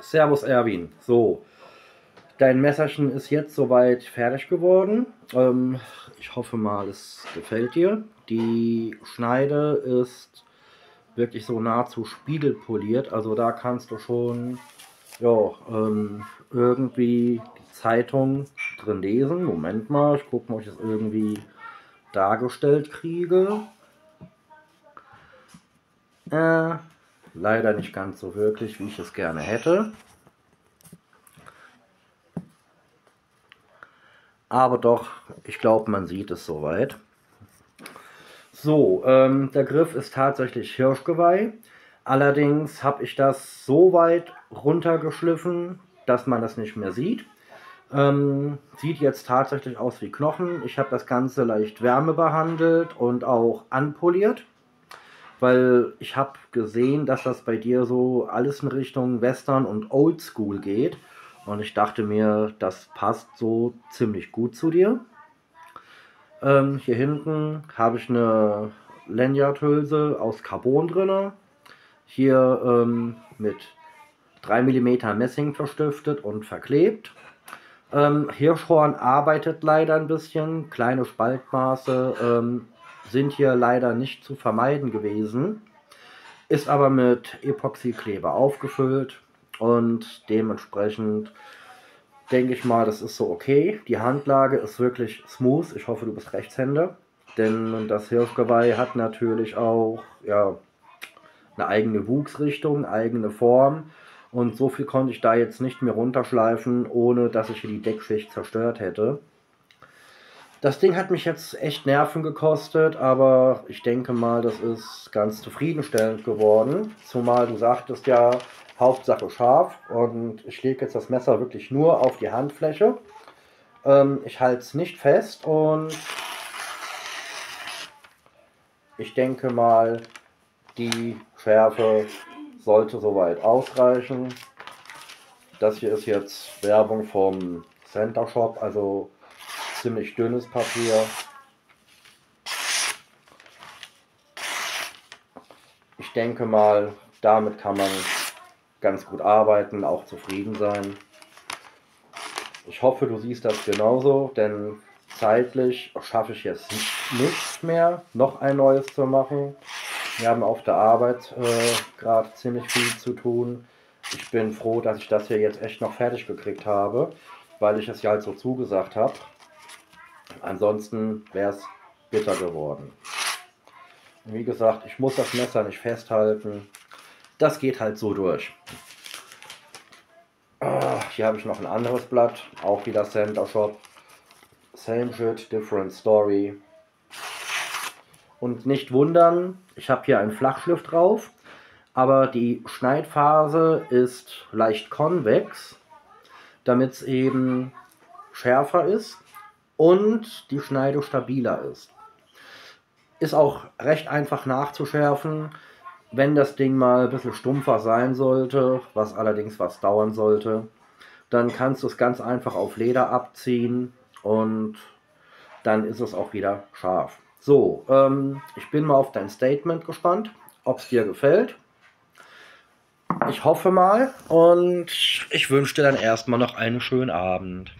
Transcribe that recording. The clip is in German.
Servus Erwin. So, dein Messerchen ist jetzt soweit fertig geworden. Ähm, ich hoffe mal, es gefällt dir. Die Schneide ist wirklich so nahezu spiegelpoliert. Also da kannst du schon ja, ähm, irgendwie die Zeitung drin lesen. Moment mal, ich gucke mal, ob ich das irgendwie dargestellt kriege. Äh, Leider nicht ganz so wirklich, wie ich es gerne hätte. Aber doch, ich glaube, man sieht es soweit. So, ähm, der Griff ist tatsächlich Hirschgeweih. Allerdings habe ich das so weit runtergeschliffen, dass man das nicht mehr sieht. Ähm, sieht jetzt tatsächlich aus wie Knochen. Ich habe das Ganze leicht wärmebehandelt und auch anpoliert weil ich habe gesehen, dass das bei dir so alles in Richtung Western und Oldschool geht. Und ich dachte mir, das passt so ziemlich gut zu dir. Ähm, hier hinten habe ich eine Lanyardhülse aus Carbon drin. Hier ähm, mit 3 mm Messing verstiftet und verklebt. Ähm, Hirschhorn arbeitet leider ein bisschen, kleine Spaltmaße. Ähm, sind hier leider nicht zu vermeiden gewesen, ist aber mit Epoxykleber aufgefüllt und dementsprechend denke ich mal, das ist so okay. Die Handlage ist wirklich smooth. Ich hoffe, du bist Rechtshänder, denn das Hirschgeweih hat natürlich auch ja, eine eigene Wuchsrichtung, eigene Form. Und so viel konnte ich da jetzt nicht mehr runterschleifen, ohne dass ich hier die Deckschicht zerstört hätte. Das Ding hat mich jetzt echt Nerven gekostet, aber ich denke mal, das ist ganz zufriedenstellend geworden. Zumal du sagtest ja, Hauptsache scharf und ich lege jetzt das Messer wirklich nur auf die Handfläche. Ähm, ich halte es nicht fest und ich denke mal, die Schärfe sollte soweit ausreichen. Das hier ist jetzt Werbung vom Center Shop, also ziemlich dünnes Papier. Ich denke mal, damit kann man ganz gut arbeiten, auch zufrieden sein. Ich hoffe, du siehst das genauso, denn zeitlich schaffe ich jetzt nicht mehr, noch ein neues zu machen. Wir haben auf der Arbeit äh, gerade ziemlich viel zu tun. Ich bin froh, dass ich das hier jetzt echt noch fertig gekriegt habe, weil ich es ja halt so zugesagt habe. Ansonsten wäre es bitter geworden. Wie gesagt, ich muss das Messer nicht festhalten. Das geht halt so durch. Ah, hier habe ich noch ein anderes Blatt, auch wieder Center Shop. Same shit, different story. Und nicht wundern, ich habe hier einen Flachschliff drauf, aber die Schneidphase ist leicht konvex, damit es eben schärfer ist und die Schneide stabiler ist. Ist auch recht einfach nachzuschärfen, wenn das Ding mal ein bisschen stumpfer sein sollte, was allerdings was dauern sollte. Dann kannst du es ganz einfach auf Leder abziehen und dann ist es auch wieder scharf. So, ähm, ich bin mal auf dein Statement gespannt, ob es dir gefällt. Ich hoffe mal und ich wünsche dir dann erstmal noch einen schönen Abend.